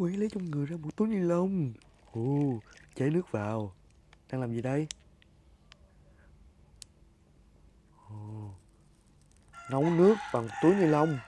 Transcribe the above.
cô ấy lấy trong người ra một túi ni lông. Ồ, chảy nước vào. Đang làm gì đây? Ồ, nấu nước bằng túi ni lông.